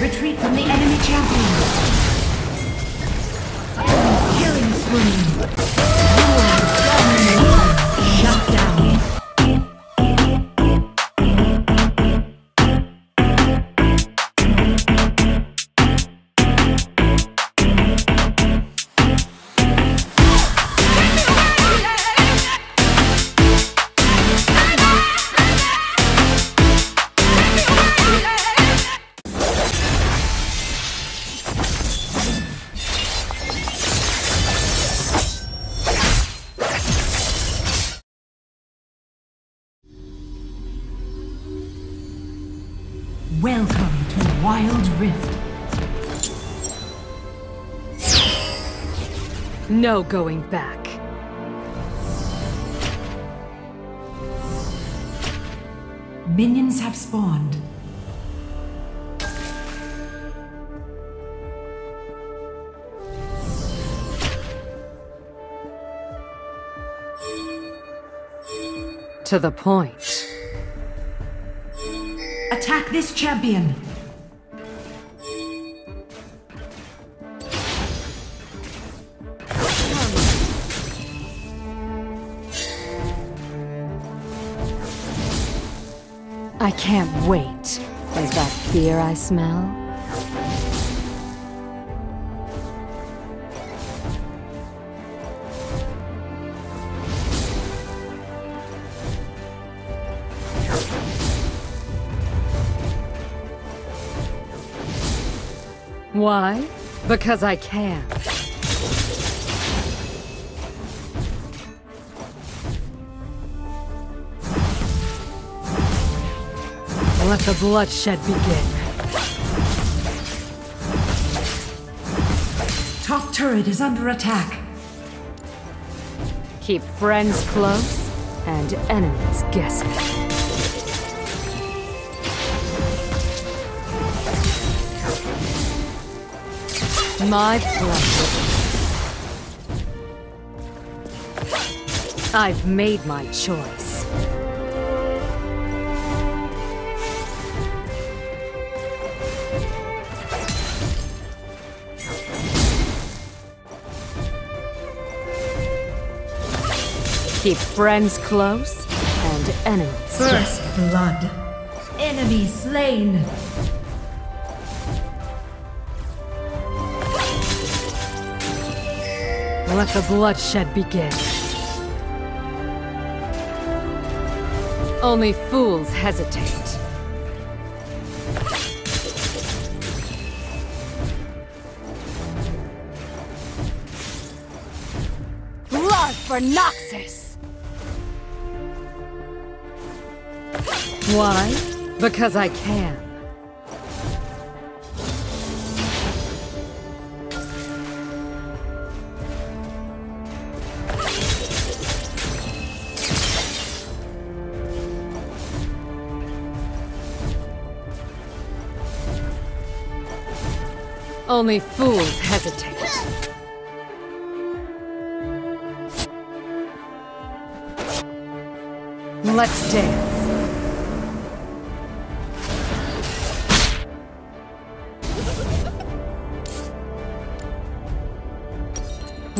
Retreat from the enemy champion. Killing spree. Rift. No going back. Minions have spawned. To the point. Attack this champion. I can't wait. Is that fear I smell? Why? Because I can. Let the bloodshed begin. Top turret is under attack. Keep friends close and enemies guessing. My pleasure. I've made my choice. Keep friends close and enemies. First blood. Enemy slain. Let the bloodshed begin. Only fools hesitate. Blood for Noxus! Why? Because I can. Only fools hesitate. Let's dance.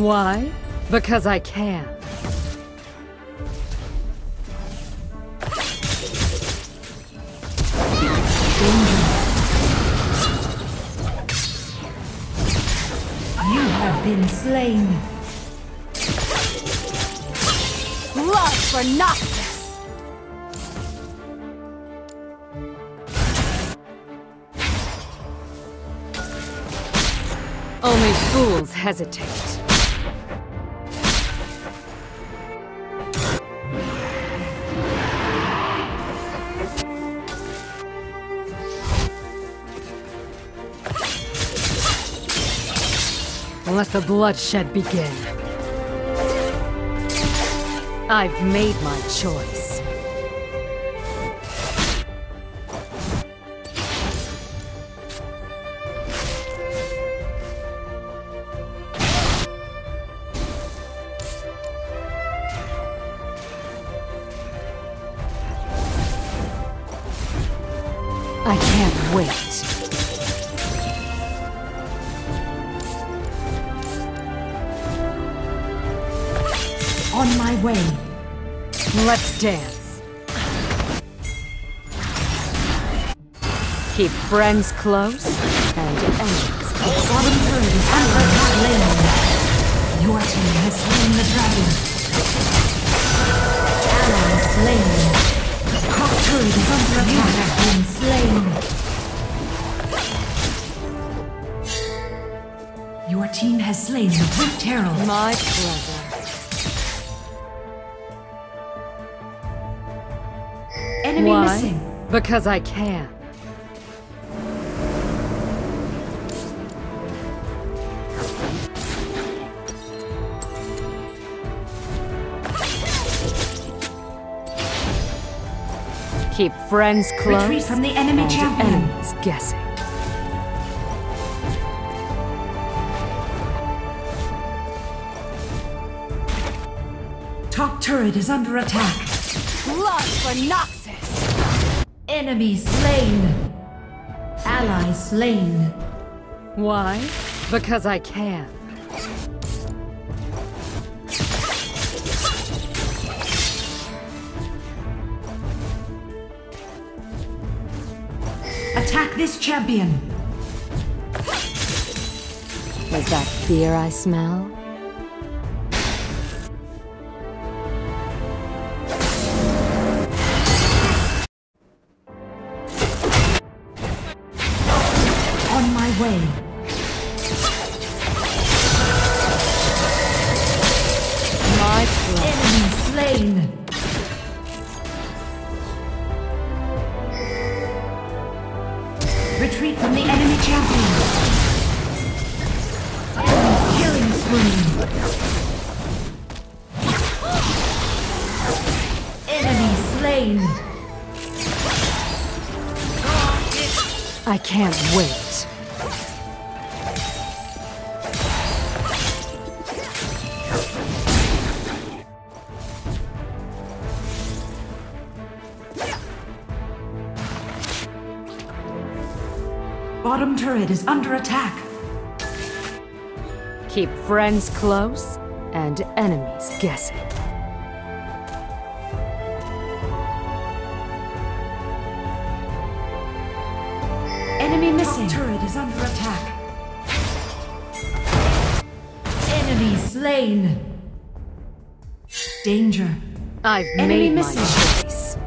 Why? Because I can. You have been slain. Blood for Noxus! Only fools hesitate. Let the bloodshed begin. I've made my choice. Keep friends close and enemies. Bottom turret under attack lane. Your team has slain the dragon. Ally slain. Turret is under attack. You have been slain. Your team has slain the Rift Herald. My pleasure. Enemy Why? missing. Because I can. Keep friends close. Retreat from the enemy champion. enemies guessing. Top turret is under attack. Blood for Noxus! Enemy slain. Ally slain. Why? Because I can. Attack this champion. Is that fear I smell? Retreat from the enemy champion. Killing spree. Enemy slain. I can't wait. Bottom turret is under attack. Keep friends close and enemies guessing. Enemy missing. turret is under attack. Enemy slain. Danger. I've Enemy made my missing. choice.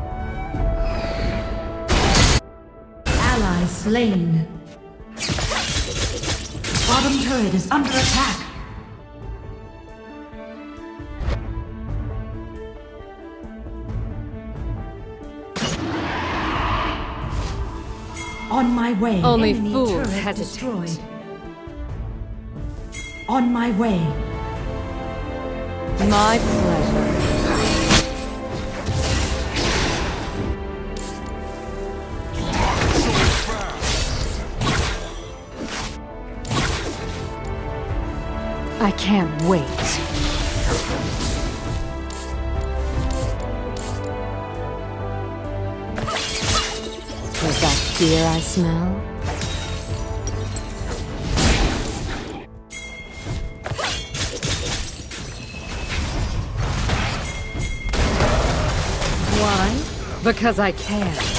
Ally slain. Turret is under attack. On my way. Only Enemy fools hesitate. destroyed. On my way. My pleasure. Can't wait. Is that fear I smell? Why? Because I can.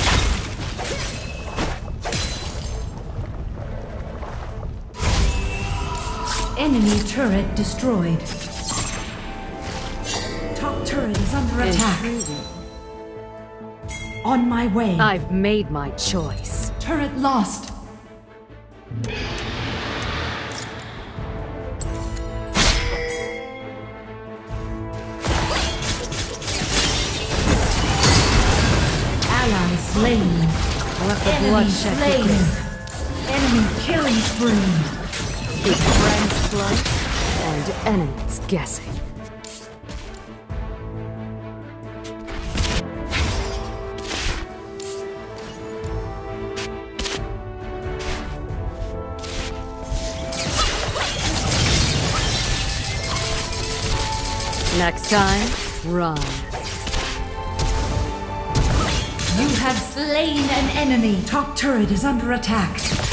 Enemy turret destroyed. Top turret is under attack. On my way. I've made my choice. Turret lost. Ally slain. Enemy slain. Enemy killing spree. Friends close and enemies guessing. Next time, run. You have slain an enemy. Top turret is under attack.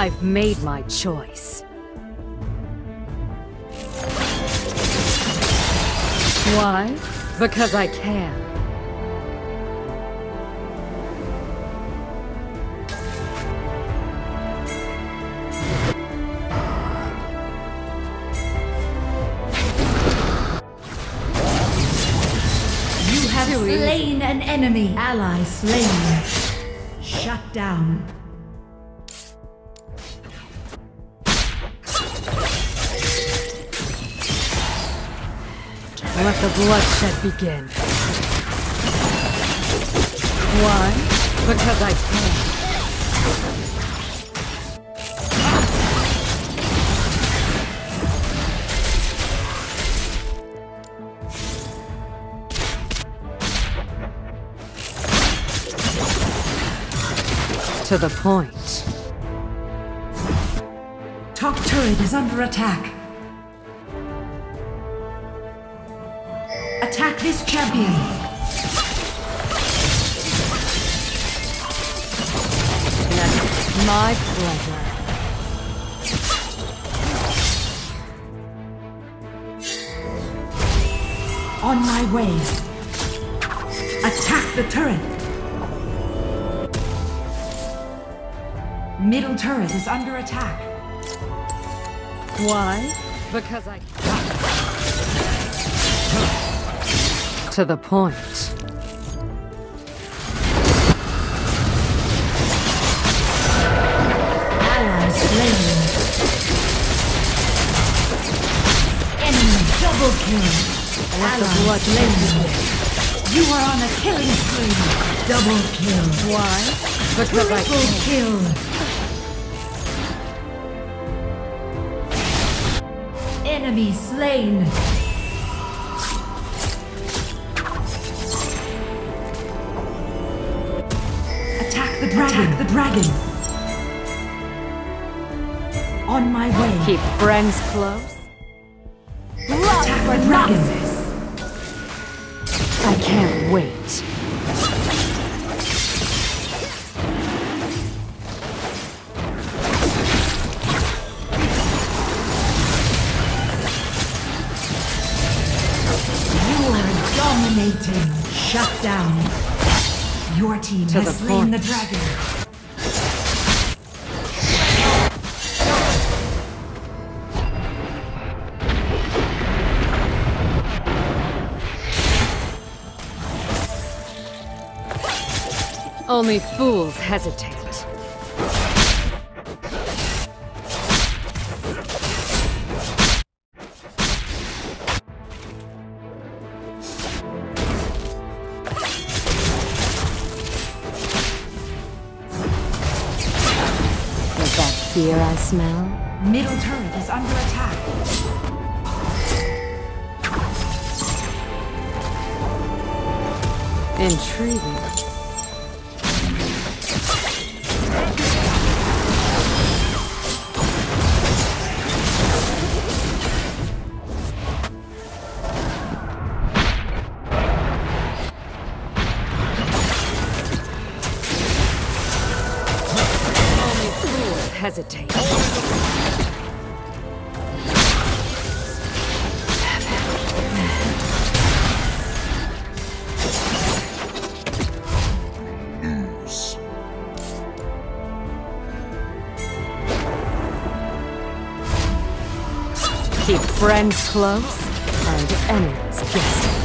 I've made my choice. Why? Because I can. You have slain an enemy. Ally slain. Shut down. The bloodshed begin. Why? Because I can. To the point. Top turret is under attack. This champion. That's my pleasure. On my way. Attack the turret. Middle turret is under attack. Why? Because I. To the point. Ally slain. Enemy double kill. Let the blood slain. You are on a killing spree. Double kill. Why? Because I can. kill. Enemy slain. Dragon. Attack the dragon. On my way. Keep friends close. Attack the dragon. I can't wait. You are dominating. Shut down. Your team To has the slain the dragon. Only fools hesitate. Fear I smell? Middle turret is under attack. Intriguing. Hesitate. Keep friends close and enemies guessing.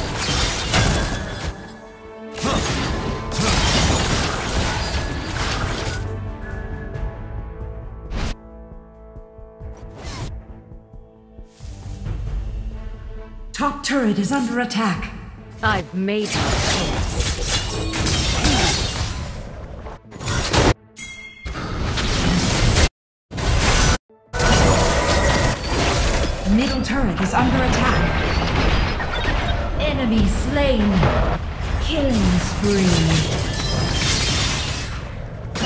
Turret is under attack. I've made my choice. Middle turret is under attack. Enemy slain. Killing spree.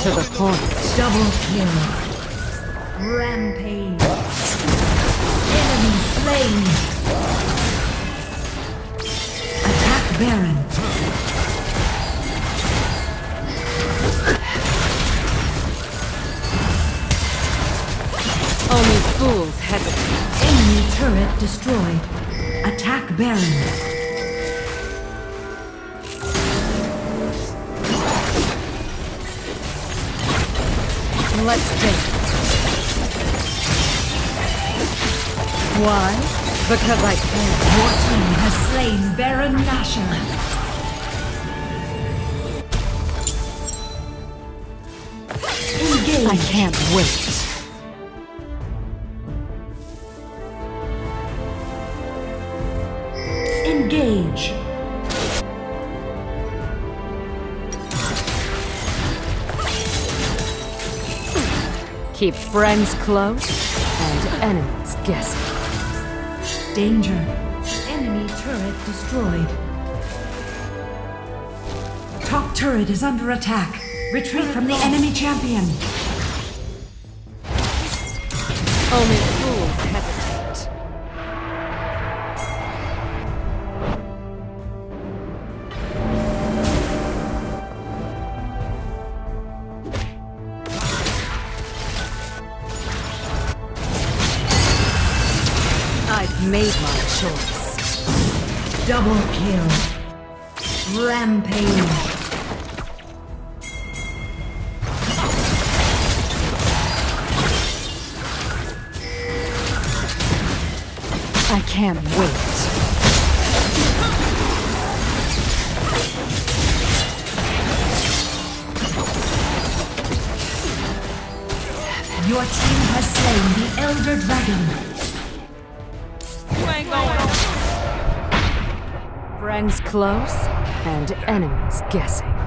To the point. Double kill. Rampage. Enemy slain. Baron. hesitate. Enemy turret destroyed. Attack Baron. Let's dance. Why? Because I can. Your team has slain Baron Nashor. Engage. I can't wait. Engage. Keep friends close and enemies guessing. Danger. Enemy turret destroyed. Top turret is under attack. Retreat from the enemy champion. Only I can't wait. Your team has slain the Elder Dragon. Friends close and enemies guessing.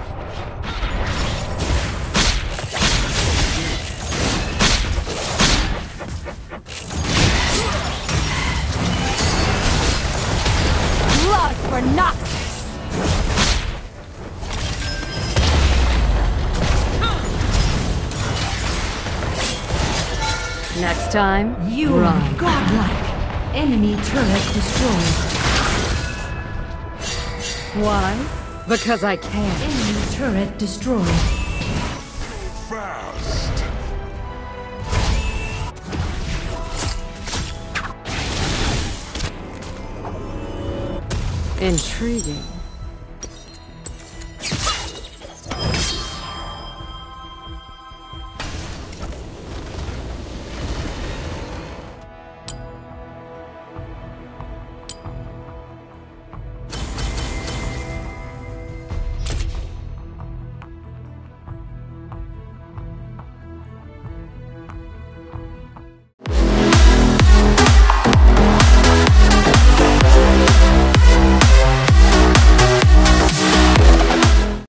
Time, You run. are godlike. Enemy turret destroyed. Why? Because I can. Enemy turret destroyed. Fast. Intriguing.